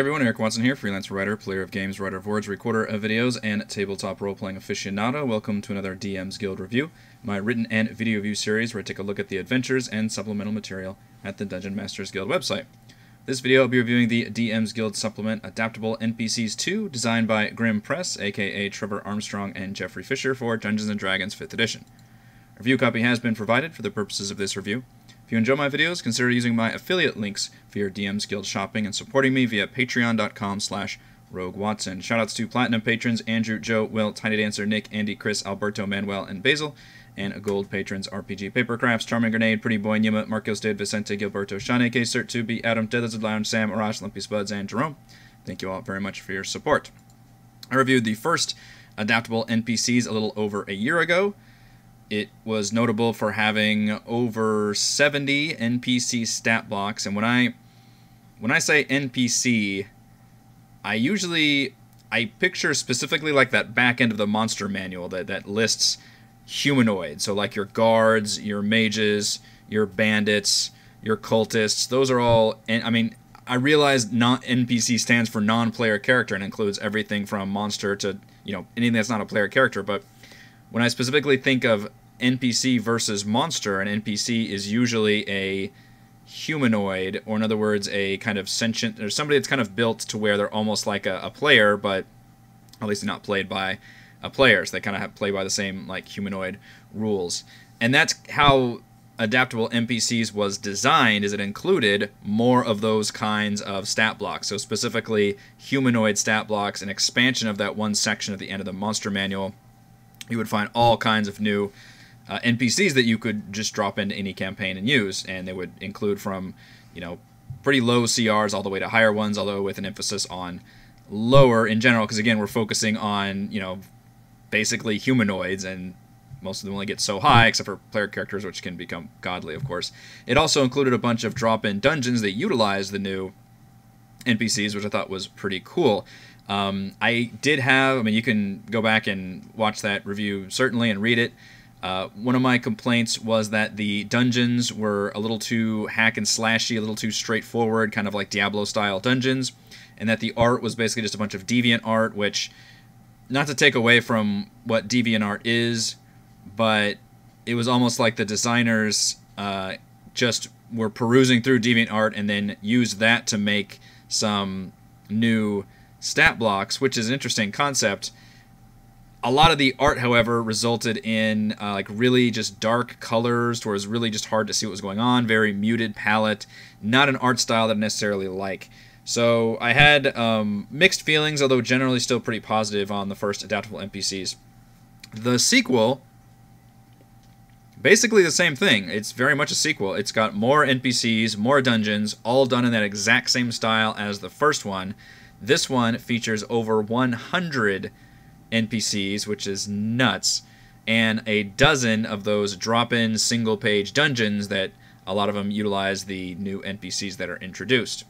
everyone, Eric Watson here, freelance writer, player of games, writer of words, recorder of videos, and tabletop role-playing aficionado. Welcome to another DM's Guild review, my written and video review series where I take a look at the adventures and supplemental material at the Dungeon Masters Guild website. This video I'll be reviewing the DM's Guild Supplement Adaptable NPCs 2, designed by Grim Press, aka Trevor Armstrong and Jeffrey Fisher for Dungeons & Dragons 5th edition. A review copy has been provided for the purposes of this review. If you enjoy my videos, consider using my affiliate links for your DM's Guild shopping and supporting me via patreon.com slash roguewatson. Shoutouts to Platinum patrons Andrew, Joe, Will, Tiny Dancer, Nick, Andy, Chris, Alberto, Manuel, and Basil, and Gold patrons RPG Papercrafts, Charming Grenade, Pretty Boy, Nima, Marcos Dade, Vicente, Gilberto, Sean, AK, Cert 2B, Adam, Dead Lounge, Sam, Arash, Lumpy Spuds, and Jerome. Thank you all very much for your support. I reviewed the first adaptable NPCs a little over a year ago. It was notable for having over 70 NPC stat blocks, and when I when I say NPC, I usually I picture specifically like that back end of the monster manual that that lists humanoid. So like your guards, your mages, your bandits, your cultists. Those are all. And I mean, I realize not NPC stands for non-player character and includes everything from monster to you know anything that's not a player character. But when I specifically think of NPC versus monster, an NPC is usually a humanoid, or in other words, a kind of sentient, or somebody that's kind of built to where they're almost like a, a player, but at least not played by uh, a player. So they kind of have play by the same like humanoid rules, and that's how adaptable NPCs was designed. Is it included more of those kinds of stat blocks? So specifically, humanoid stat blocks, an expansion of that one section at the end of the monster manual. You would find all kinds of new uh, NPCs that you could just drop into any campaign and use, and they would include from, you know, pretty low CRs all the way to higher ones, although with an emphasis on lower in general, because again, we're focusing on, you know, basically humanoids, and most of them only get so high, except for player characters, which can become godly, of course. It also included a bunch of drop in dungeons that utilize the new NPCs, which I thought was pretty cool. Um, I did have, I mean, you can go back and watch that review certainly and read it. Uh, one of my complaints was that the dungeons were a little too hack and slashy, a little too straightforward, kind of like Diablo style dungeons, and that the art was basically just a bunch of deviant art, which, not to take away from what deviant art is, but it was almost like the designers uh, just were perusing through deviant art and then used that to make some new stat blocks, which is an interesting concept a lot of the art, however, resulted in uh, like really just dark colors, where it was really just hard to see what was going on. Very muted palette, not an art style that I necessarily like. So I had um, mixed feelings, although generally still pretty positive on the first adaptable NPCs. The sequel, basically the same thing. It's very much a sequel. It's got more NPCs, more dungeons, all done in that exact same style as the first one. This one features over 100 NPCs, which is nuts, and a dozen of those drop in single page dungeons that a lot of them utilize the new NPCs that are introduced.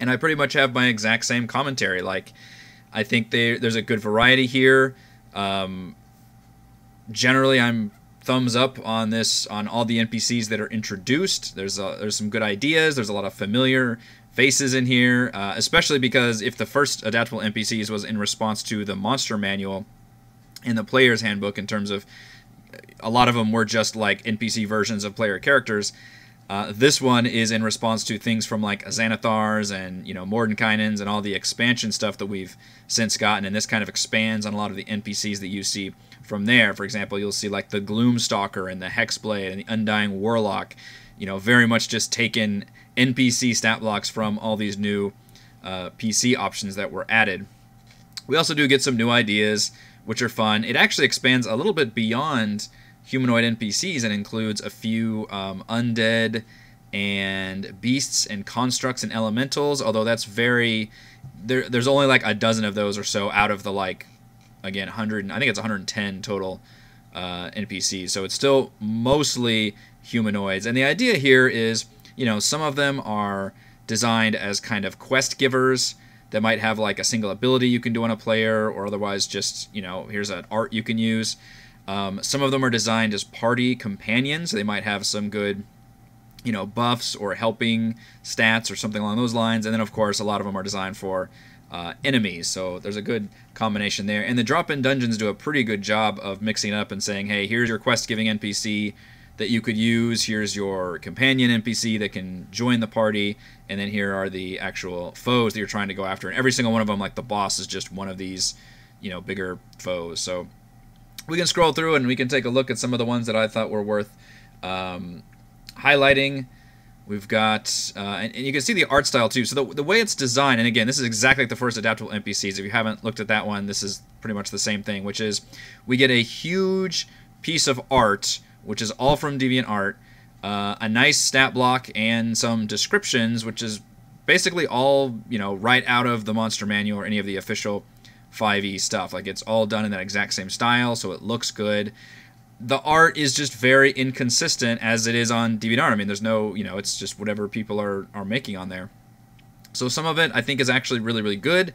And I pretty much have my exact same commentary. Like, I think they, there's a good variety here. Um, generally, I'm thumbs up on this on all the NPCs that are introduced. There's a, there's some good ideas. There's a lot of familiar faces in here, uh, especially because if the first adaptable NPCs was in response to the monster manual in the player's handbook, in terms of a lot of them were just like NPC versions of player characters. Uh, this one is in response to things from like Xanathars and you know Mordenkainen's and all the expansion stuff that we've since gotten, and this kind of expands on a lot of the NPCs that you see from there. For example, you'll see like the Gloomstalker and the Hexblade and the Undying Warlock. You know, very much just taken NPC stat blocks from all these new uh, PC options that were added. We also do get some new ideas, which are fun. It actually expands a little bit beyond humanoid NPCs and includes a few um, undead and beasts and constructs and elementals. Although that's very there, there's only like a dozen of those or so out of the like again 100. I think it's 110 total uh, NPCs. So it's still mostly humanoids. And the idea here is you know, some of them are designed as kind of quest givers that might have like a single ability you can do on a player, or otherwise just, you know, here's an art you can use. Um, some of them are designed as party companions. They might have some good you know, buffs or helping stats or something along those lines. And then, of course, a lot of them are designed for uh, enemies. So there's a good combination there. And the drop in dungeons do a pretty good job of mixing it up and saying, hey, here's your quest giving NPC that you could use. Here's your companion NPC that can join the party. And then here are the actual foes that you're trying to go after. And every single one of them, like the boss, is just one of these, you know, bigger foes. So we can scroll through and we can take a look at some of the ones that I thought were worth um, highlighting. We've got, uh, and, and, you can see the art style too. So the, the way it's designed, and again, this is exactly like the first adaptable NPCs. If you haven't looked at that one, this is pretty much the same thing, which is we get a huge piece of art, which is all from DeviantArt, uh, a nice stat block, and some descriptions, which is basically all, you know, right out of the Monster Manual or any of the official 5e stuff. Like it's all done in that exact same style, so it looks good the art is just very inconsistent as it is on DeviantArt. I mean, there's no, you know, it's just whatever people are, are making on there. So some of it I think is actually really, really good.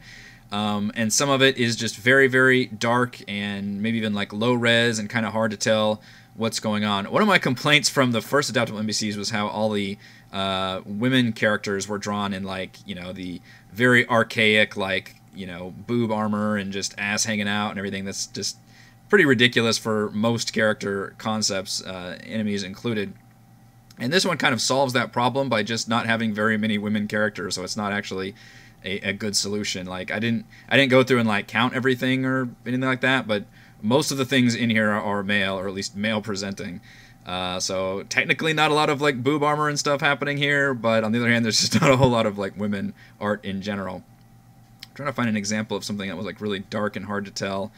Um, and some of it is just very, very dark and maybe even like low res and kind of hard to tell what's going on. One of my complaints from the first adaptable NPCs was how all the uh, women characters were drawn in like, you know, the very archaic, like, you know, boob armor and just ass hanging out and everything. That's just pretty ridiculous for most character concepts, uh, enemies included. And this one kind of solves that problem by just not having very many women characters, so it's not actually a, a, good solution. Like I didn't I didn't go through and like count everything or anything like that, but most of the things in here are, male or at least male presenting. Uh, so technically not a lot of like boob armor and stuff happening here, but on the other hand, there's just not a whole lot of like women art in general. I'm trying to find an example of something that was like really dark and hard to tell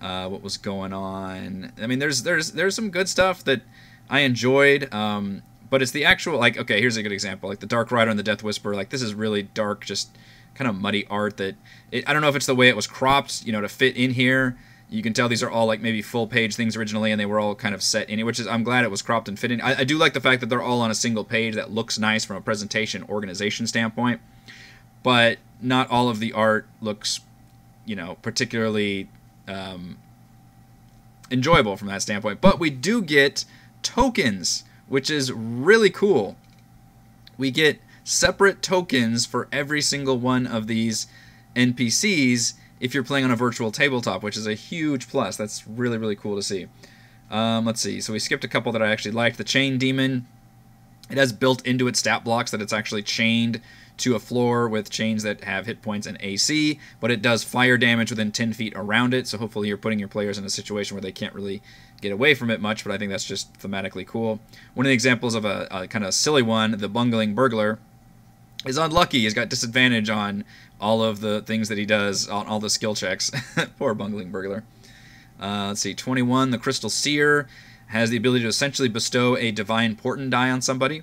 uh, what was going on. I mean, there's there's there's some good stuff that I enjoyed, um, but it's the actual like okay, here's a good example, like the Dark Rider and the Death Whisper. Like this is really dark, just kind of muddy art that it, I don't know if it's the way it was cropped, you know, to fit in here. You can tell these are all like maybe full page things originally, and they were all kind of set in it, which is I'm glad it was cropped and fitting. I, I do like the fact that they're all on a single page that looks nice from a presentation organization standpoint, but not all of the art looks, you know, particularly um, enjoyable from that standpoint. But we do get tokens, which is really cool. We get separate tokens for every single one of these NPCs if you're playing on a virtual tabletop, which is a huge plus. That's really, really cool to see. Um, let's see. So we skipped a couple that I actually liked. The Chain Demon. It has built into its stat blocks that it's actually chained to a floor with chains that have hit points and AC, but it does fire damage within 10 feet around it. So hopefully you're putting your players in a situation where they can't really get away from it much, but I think that's just thematically cool. One of the examples of a, a kind of silly one, the Bungling Burglar, is unlucky. He's got disadvantage on all of the things that he does, on all the skill checks. Poor Bungling Burglar. Uh, let's see, 21, the Crystal Seer has the ability to essentially bestow a Divine Portent die on somebody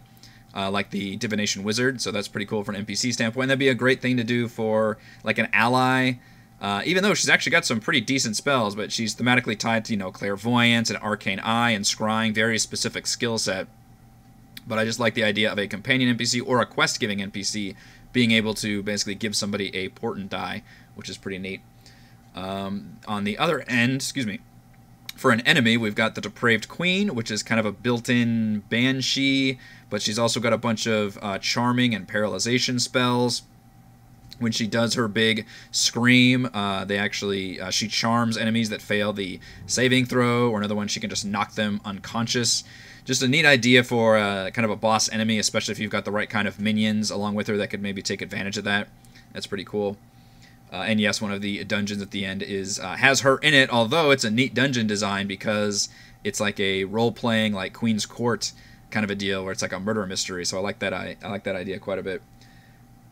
uh, like the Divination Wizard. So that's pretty cool from an NPC standpoint. That'd be a great thing to do for like an ally. Uh, even though she's actually got some pretty decent spells, but she's thematically tied to you know clairvoyance and arcane eye and scrying, very specific skill set. But I just like the idea of a companion NPC or a quest giving NPC being able to basically give somebody a portent die, which is pretty neat. Um, on the other end, excuse me, for an enemy, we've got the Depraved Queen, which is kind of a built-in banshee, but she's also got a bunch of uh, charming and paralyzation spells. When she does her big scream, uh, they actually uh, she charms enemies that fail the saving throw, or another one she can just knock them unconscious. Just a neat idea for uh, kind of a boss enemy, especially if you've got the right kind of minions along with her that could maybe take advantage of that. That's pretty cool. Uh, and yes, one of the dungeons at the end is uh, has her in it. Although it's a neat dungeon design because it's like a role playing like Queen's Court kind of a deal where it's like a murder mystery. So I like that. I, I like that idea quite a bit.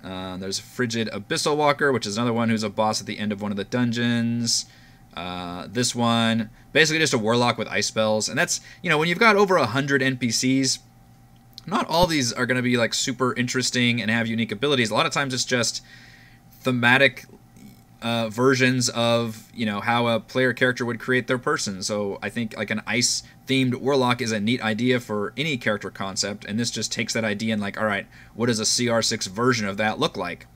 Uh, there's Frigid Abyssal Walker, which is another one who's a boss at the end of one of the dungeons. Uh, this one, basically just a warlock with ice spells, and that's you know when you've got over a hundred NPCs, not all these are going to be like super interesting and have unique abilities. A lot of times it's just thematic uh, versions of you know how a player character would create their person. So I think like an ice themed warlock is a neat idea for any character concept, and this just takes that idea and like, all right, what does a CR6 version of that look like?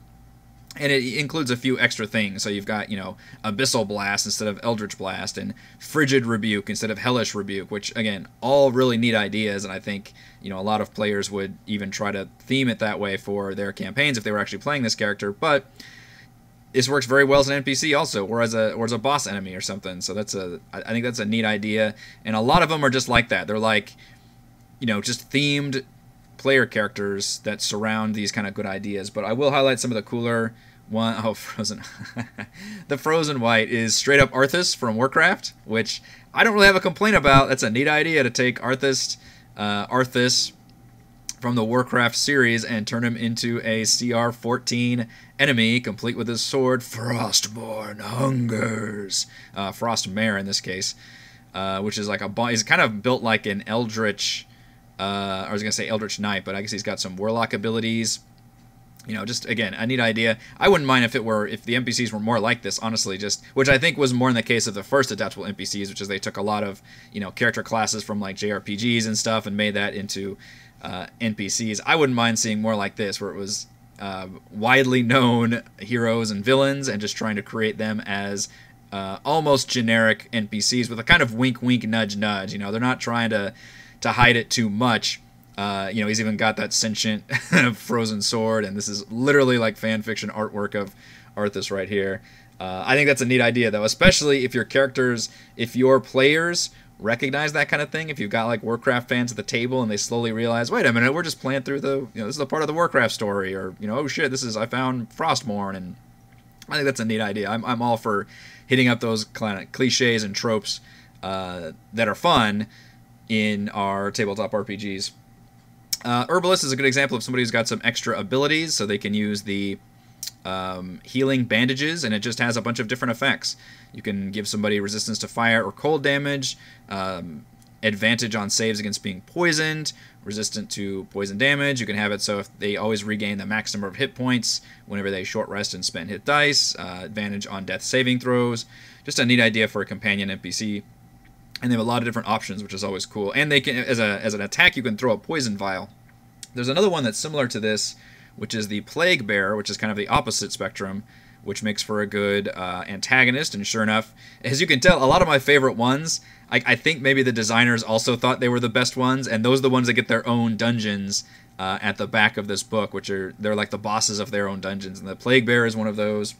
And it includes a few extra things. So you've got, you know, Abyssal Blast instead of Eldritch Blast, and Frigid Rebuke instead of Hellish Rebuke, which, again, all really neat ideas, and I think, you know, a lot of players would even try to theme it that way for their campaigns if they were actually playing this character, but this works very well as an NPC also, or as a or as a boss enemy or something. So that's a I think that's a neat idea, and a lot of them are just like that. They're like, you know, just themed player characters that surround these kind of good ideas. But I will highlight some of the cooler one oh frozen. The frozen white is straight up arthas from warcraft which i don't really have a complaint about. That's a neat idea to take arthas uh, arthas from the warcraft series and turn him into a cr14 enemy complete with his sword frostborn hungers. Uh, frostmare in this case uh, which is like a he's kind of built like an eldritch uh, I was gonna say eldritch knight but i guess he's got some warlock abilities you know, just again, a neat idea. I wouldn't mind if it were if the NPCs were more like this, honestly. Just which I think was more in the case of the first adaptable NPCs, which is they took a lot of you know character classes from like JRPGs and stuff and made that into uh, NPCs. I wouldn't mind seeing more like this, where it was uh, widely known heroes and villains, and just trying to create them as uh, almost generic NPCs with a kind of wink, wink, nudge, nudge. You know, they're not trying to to hide it too much uh, you know, he's even got that sentient frozen sword, and this is literally like fan fiction artwork of Arthas right here. Uh, I think that's a neat idea, though, especially if your characters, if your players recognize that kind of thing. If you've got like Warcraft fans at the table and they slowly realize, wait a minute, we're just playing through the, you know, this is a part of the Warcraft story, or you know, oh shit, this is I found Frostmourne, and I think that's a neat idea. I'm I'm all for hitting up those kind of cliches and tropes uh, that are fun in our tabletop RPGs. Uh, Herbalist is a good example of somebody who's got some extra abilities, so they can use the um, healing bandages, and it just has a bunch of different effects. You can give somebody resistance to fire or cold damage, um, advantage on saves against being poisoned, resistant to poison damage. You can have it so if they always regain the max number of hit points whenever they short rest and spend hit dice, uh, advantage on death saving throws. Just a neat idea for a companion NPC and they have a lot of different options, which is always cool. And they can, as a as an attack, you can throw a poison vial. There's another one that's similar to this, which is the Plague Bearer, which is kind of the opposite spectrum, which makes for a good uh, antagonist. And sure enough, as you can tell, a lot of my favorite ones, I, I, think maybe the designers also thought they were the best ones, and those are the ones that get their own dungeons uh, at the back of this book, which are they're like the bosses of their own dungeons. And the Plague Bearer is one of those.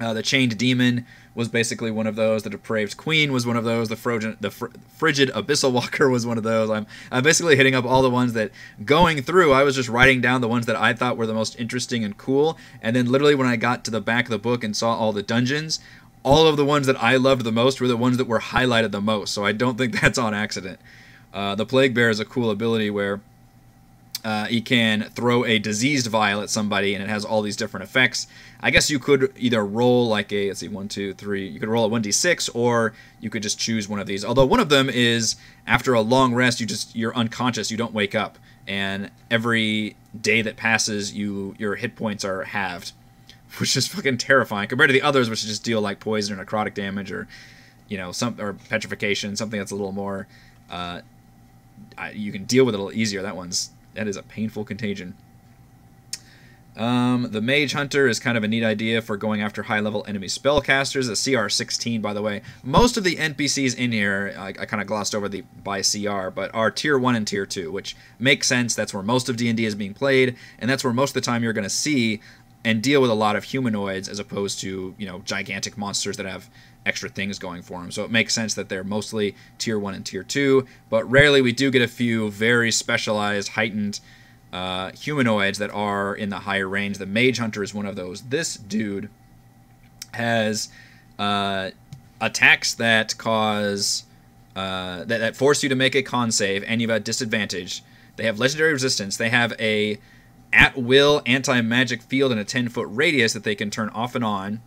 Uh, the Chained Demon was basically one of those. The Depraved Queen was one of those. The Frigid, the fr- Frigid Abyssal Walker was one of those. I'm, I'm basically hitting up all the ones that going through, I was just writing down the ones that I thought were the most interesting and cool. And then literally when I got to the back of the book and saw all the dungeons, all of the ones that I loved the most were the ones that were highlighted the most. So I don't think that's on accident. Uh, the Plague Bear is a cool ability where uh, he can throw a diseased vial at somebody and it has all these different effects. I guess you could either roll like a, let's see, one, two, three, you could roll a 1d6 or you could just choose one of these. Although one of them is after a long rest, you just, you're unconscious, you don't wake up. And every day that passes, you your hit points are halved, which is fucking terrifying compared to the others, which just deal like poison or necrotic damage or, you know, some, or petrification, something that's a little more, uh, you can deal with it a little easier. That one's that is a painful contagion. Um, the Mage Hunter is kind of a neat idea for going after high level enemy spellcasters. A CR 16, by the way. Most of the NPCs in here, I, I kind of glossed over the by CR, but are tier 1 and tier 2, which makes sense. That's where most of D&D is being played, and that's where most of the time you're going to see and deal with a lot of humanoids as opposed to, you know, gigantic monsters that have extra things going for them. So it makes sense that they're mostly tier 1 and tier 2, but rarely we do get a few very specialized, heightened uh, humanoids that are in the higher range. The Mage Hunter is one of those. This dude has uh, attacks that cause uh, that, that force you to make a con save, and you've got disadvantage. They have legendary resistance. They have a at will anti magic field in a 10 foot radius that they can turn off and on.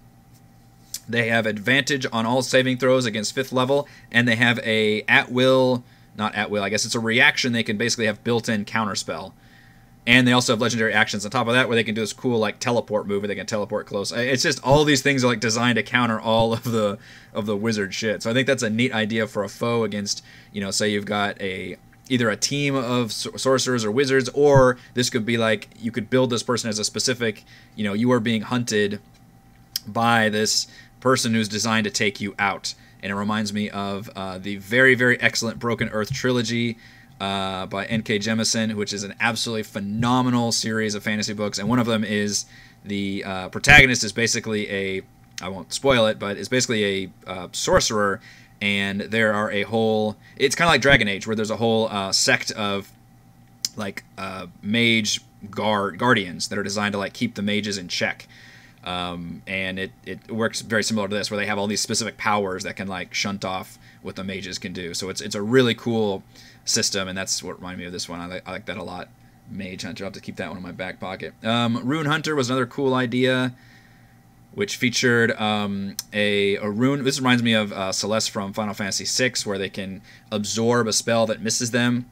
They have advantage on all saving throws against fifth level, and they have a at will, not at will. I guess it's a reaction. They can basically have built-in counterspell and they also have legendary actions on top of that where they can do this cool like teleport move where they can teleport close. It's just all these things are like designed to counter all of the of the wizard shit. So i think that's a neat idea for a foe against you know say you've got a either a team of sorcerers or wizards, or this could be like you could build this person as a specific, you know, you are being hunted by this person who's designed to take you out. And it reminds me of uh, the very, very excellent Broken Earth trilogy uh, by N.K. Jemisin, which is an absolutely phenomenal series of fantasy books. And one of them is the uh, protagonist is basically a, I won't spoil it, but it's basically a uh, sorcerer and there are a whole it's kind of like dragon age where there's a whole uh, sect of like uh, mage guard guardians that are designed to like keep the mages in check um, and it, it works very similar to this where they have all these specific powers that can like shunt off what the mages can do so it's it's a really cool system and that's what reminded me of this one i like, I like that a lot mage hunter i'll have to keep that one in my back pocket um, rune hunter was another cool idea which featured um, a, a rune. This reminds me of uh, Celes from Final Fantasy VI, where they can absorb a spell that misses them,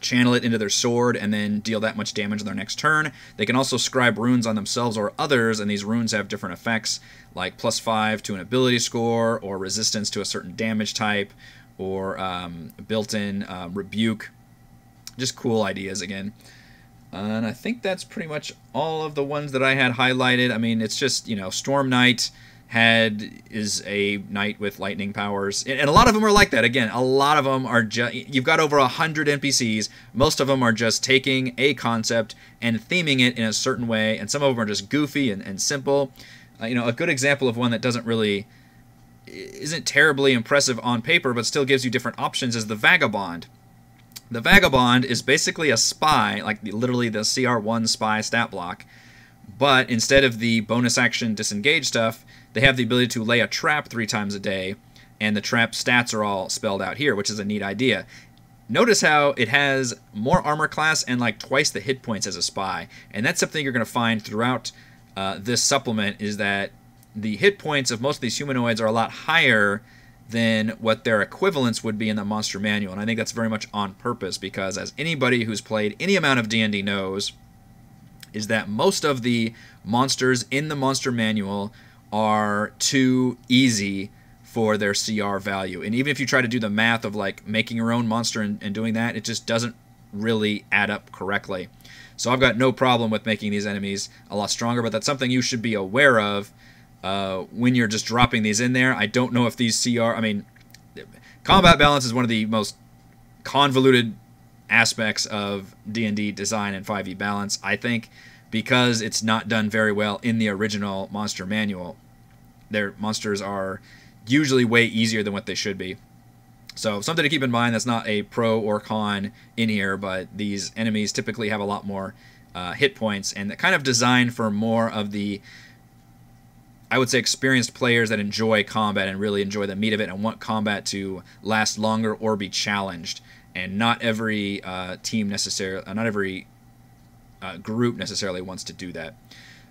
channel it into their sword, and then deal that much damage on their next turn. They can also scribe runes on themselves or others, and these runes have different effects, like plus five to an ability score, or resistance to a certain damage type, or um, built-in uh, rebuke. Just cool ideas again. And I think that's pretty much all of the ones that I had highlighted. I mean, it's just, you know, Storm Knight had is a knight with lightning powers and a lot of them are like that again a lot of them are just you've got over a hundred npcs most of them are just taking a concept and theming it in a certain way and some of them are just goofy and, and simple uh, you know a good example of one that doesn't really isn't terribly impressive on paper but still gives you different options is the vagabond the Vagabond is basically a spy, like the, literally the CR1 spy stat block, but instead of the bonus action disengage stuff, they have the ability to lay a trap three times a day, and the trap stats are all spelled out here, which is a neat idea. Notice how it has more armor class and like twice the hit points as a spy, and that's something you're going to find throughout uh, this supplement is that the hit points of most of these humanoids are a lot higher than what their equivalents would be in the monster manual. And i think that's very much on purpose because as anybody who's played any amount of d&d knows is that most of the monsters in the monster manual are too easy for their cr value. And even if you try to do the math of like making your own monster and, and doing that it just doesn't really add up correctly. So i've got no problem with making these enemies a lot stronger but that's something you should be aware of uh, when you're just dropping these in there. I don't know if these CR. I mean, combat balance is one of the most convoluted aspects of D&D design and 5e balance. I think because it's not done very well in the original monster manual. Their monsters are usually way easier than what they should be. So something to keep in mind. That's not a pro or con in here, but these enemies typically have a lot more uh, hit points and kind of designed for more of the I would say experienced players that enjoy combat and really enjoy the meat of it and want combat to last longer or be challenged. And not every uh, team necessarily, uh, not every uh, group necessarily wants to do that.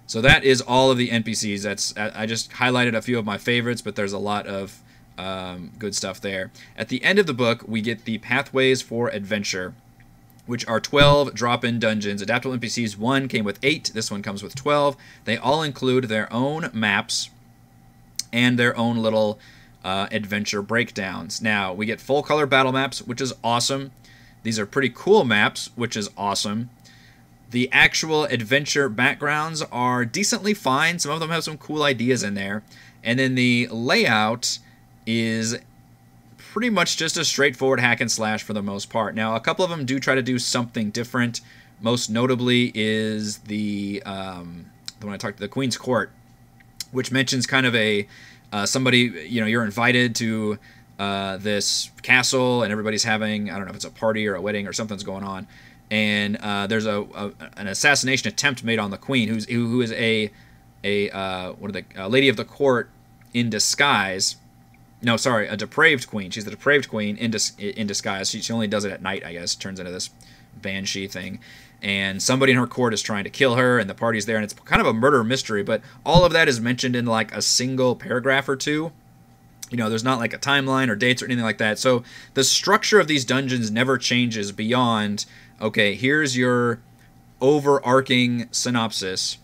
So that is all of the NPCs. That's I just highlighted a few of my favorites, but there's a lot of um, good stuff there. At the end of the book, we get the pathways for adventure which are 12 drop-in dungeons. Adaptable NPCs 1 came with 8. This one comes with 12. They all include their own maps and their own little uh, adventure breakdowns. Now, we get full-color battle maps, which is awesome. These are pretty cool maps, which is awesome. The actual adventure backgrounds are decently fine. Some of them have some cool ideas in there. And then the layout is pretty much just a straightforward hack and slash for the most part. Now, a couple of them do try to do something different. Most notably is the um, the one I talked to the Queen's Court, which mentions kind of a uh, somebody you know you're invited to uh, this castle and everybody's having I don't know if it's a party or a wedding or something's going on, and uh, there's a, a, an assassination attempt made on the queen, who's who, who is a a what are the lady of the court in disguise no, sorry, a depraved queen. She's the depraved queen in, dis- in disguise. She, she only does it at night, I guess. Turns into this banshee thing. And somebody in her court is trying to kill her, and the party's there, and it's kind of a murder mystery. But all of that is mentioned in like a single paragraph or two. You know, there's not like a timeline or dates or anything like that. So the structure of these dungeons never changes beyond okay, here's your overarching synopsis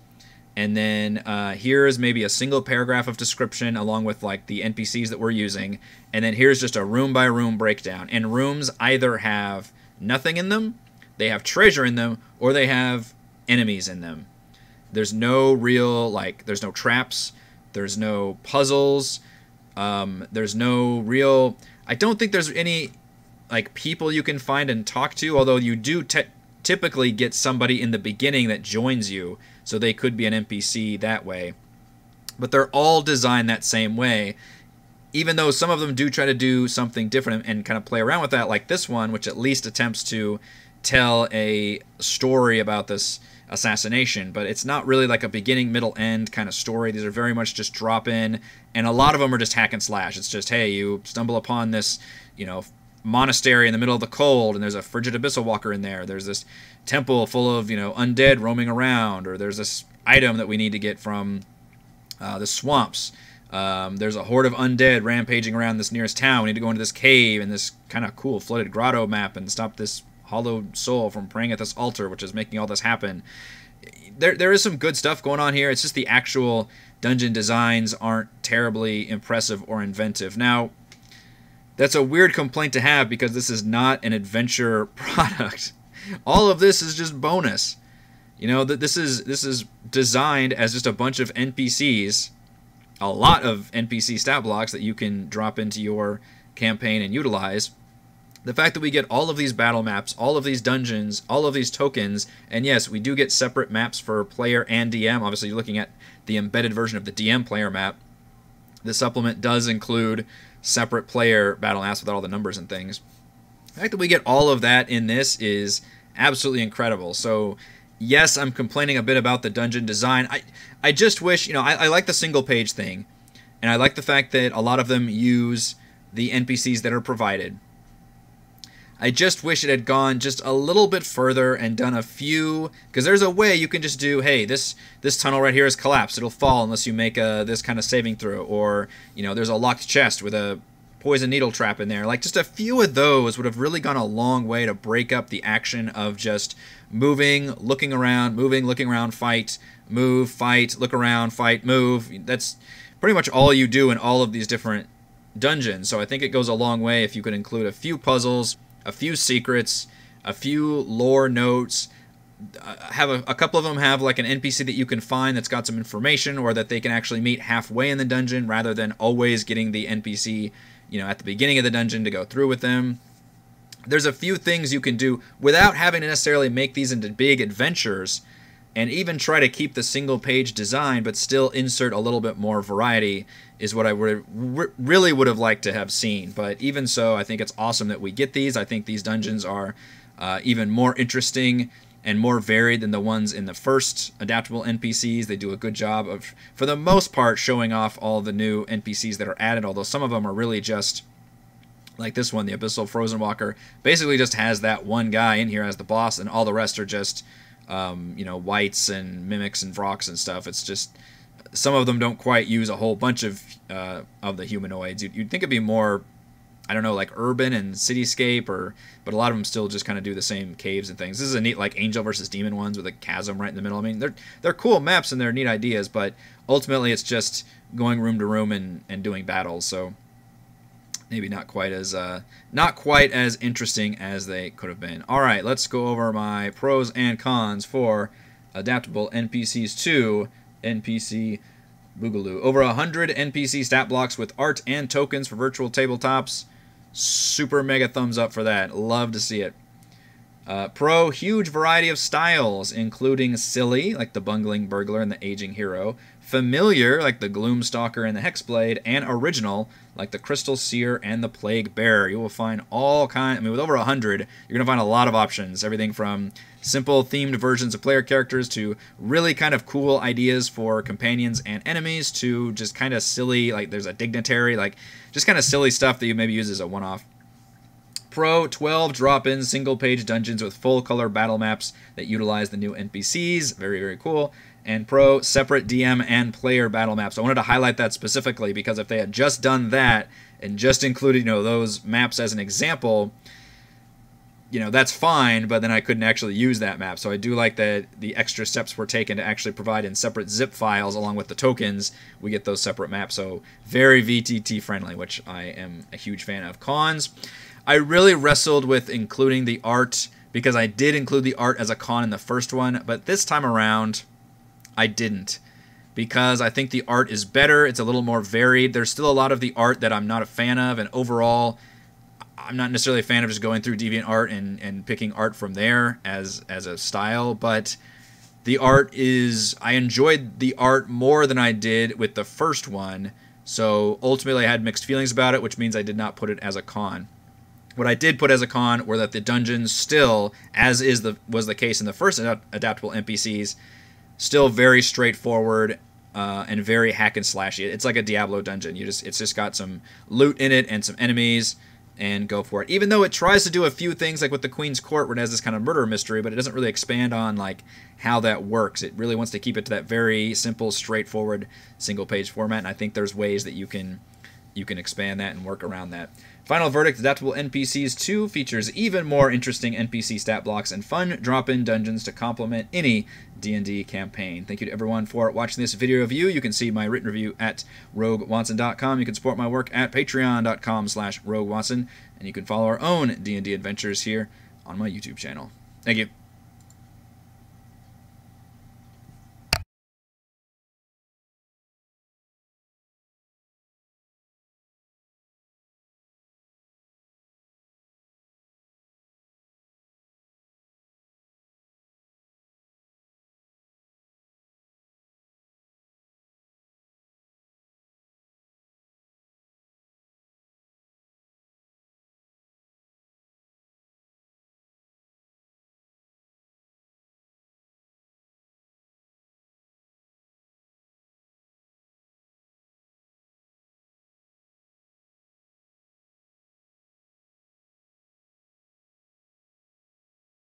and then uh, here's maybe a single paragraph of description along with like the npcs that we're using and then here's just a room by room breakdown and rooms either have nothing in them, they have treasure in them, or they have enemies in them. There's no real like there's no traps, there's no puzzles, um, there's no real I don't think there's any like people you can find and talk to, although you do te- typically get somebody in the beginning that joins you, so they could be an NPC that way. But they're all designed that same way, even though some of them do try to do something different and kind of play around with that, like this one, which at least attempts to tell a story about this assassination, but it's not really like a beginning, middle, end kind of story. These are very much just drop in, and a lot of them are just hack and slash. It's just, hey, you stumble upon this, you know, monastery in the middle of the cold, and there's a frigid abyssal walker in there. There's this temple full of, you know, undead roaming around, or there's this item that we need to get from uh, the swamps. Um, there's a horde of undead rampaging around this nearest town. We need to go into this cave and this kind of cool flooded grotto map and stop this hollow soul from praying at this altar, which is making all this happen. There, there is some good stuff going on here. It's just the actual dungeon designs aren't terribly impressive or inventive. Now, that's a weird complaint to have because this is not an adventure product. All of this is just bonus. You know that this is this is designed as just a bunch of NPCs, a lot of NPC stat blocks that you can drop into your campaign and utilize the fact that we get all of these battle maps, all of these dungeons, all of these tokens, and yes, we do get separate maps for player and DM. Obviously, you're looking at the embedded version of the DM player map. The supplement does include separate player battle maps with all the numbers and things. The fact that we get all of that in this is absolutely incredible. So, yes, I'm complaining a bit about the dungeon design. I, I just wish, you know, I, I like the single page thing, and I like the fact that a lot of them use the NPCs that are provided I just wish it had gone just a little bit further and done a few because there's a way you can just do hey this this tunnel right here is collapsed. It'll fall unless you make a this kind of saving throw. Or you know there's a locked chest with a poison needle trap in there. Like just a few of those would have really gone a long way to break up the action of just moving looking around moving looking around fight move fight look around fight move. That's pretty much all you do in all of these different dungeons. So I think it goes a long way if you could include a few puzzles a few secrets, a few lore notes. Uh, have a, a, couple of them have like an NPC that you can find that's got some information, or that they can actually meet halfway in the dungeon, rather than always getting the NPC, you know, at the beginning of the dungeon to go through with them. There's a few things you can do without having to necessarily make these into big adventures, and even try to keep the single page design, but still insert a little bit more variety is what I would really would have liked to have seen. But even so, I think it's awesome that we get these. I think these dungeons are uh, even more interesting and more varied than the ones in the first adaptable NPCs. They do a good job of, for the most part, showing off all the new NPCs that are added. Although some of them are really just like this one, the Abyssal Frozen Walker, basically just has that one guy in here as the boss, and all the rest are just um, you know whites and mimics and vrocks and stuff. It's just some of them don't quite use a whole bunch of uh, of the humanoids. You'd, you'd, think it'd be more, I don't know, like urban and cityscape, or but a lot of them still just kind of do the same caves and things. This is a neat like angel versus demon ones with a chasm right in the middle. I mean, they're they're cool maps and they're neat ideas, but ultimately it's just going room to room and and doing battles. So maybe not quite as uh, not quite as interesting as they could have been. All right, let's go over my pros and cons for adaptable NPCs 2 NPC Boogaloo. Over 100 NPC stat blocks with art and tokens for virtual tabletops. Super mega thumbs up for that. Love to see it. Uh, pro, huge variety of styles, including silly, like the bungling burglar and the aging hero, familiar, like the gloomstalker and the hexblade, and original, like the crystal seer and the plague bearer. You will find all kind. I mean, with over a hundred, you're gonna find a lot of options. Everything from simple themed versions of player characters to really kind of cool ideas for companions and enemies to just kind of silly, like there's a dignitary, like just kind of silly stuff that you maybe use as a one-off. Pro 12 drop in single page dungeons with full color battle maps that utilize the new NPCs. Very, very cool. And Pro separate DM and player battle maps. I wanted to highlight that specifically because if they had just done that and just included, you know, those maps as an example, you know that's fine but then i couldn't actually use that map. So i do like that the extra steps were taken to actually provide in separate zip files along with the tokens. We get those separate maps. So very vtt friendly which i am a huge fan of. Cons. I really wrestled with including the art because I did include the art as a con in the first one, but this time around, I didn't because I think the art is better. It's a little more varied. There's still a lot of the art that I'm not a fan of, and overall, I'm not necessarily a fan of just going through DeviantArt and, and picking art from there as as a style, but the art is I enjoyed the art more than I did with the first one. So ultimately, I had mixed feelings about it, which means I did not put it as a con. What I did put as a con were that the dungeons still, as is the was the case in the first adaptable NPCs, still very straightforward uh, and very hack and slashy. It's like a Diablo dungeon. You just it's just got some loot in it and some enemies and go for it. Even though it tries to do a few things like with the Queen's Court where it has this kind of murder mystery, but it doesn't really expand on like how that works. It really wants to keep it to that very simple, straightforward single page format. And I think there's ways that you can you can expand that and work around that. Final Verdict Adaptable NPCs 2 features even more interesting NPC stat blocks and fun drop-in dungeons to complement any D&D campaign. Thank you to everyone for watching this video review. You can see my written review at roguewatson.com. You can support my work at patreon.com slash roguewatson. And you can follow our own D&D adventures here on my YouTube channel. Thank you.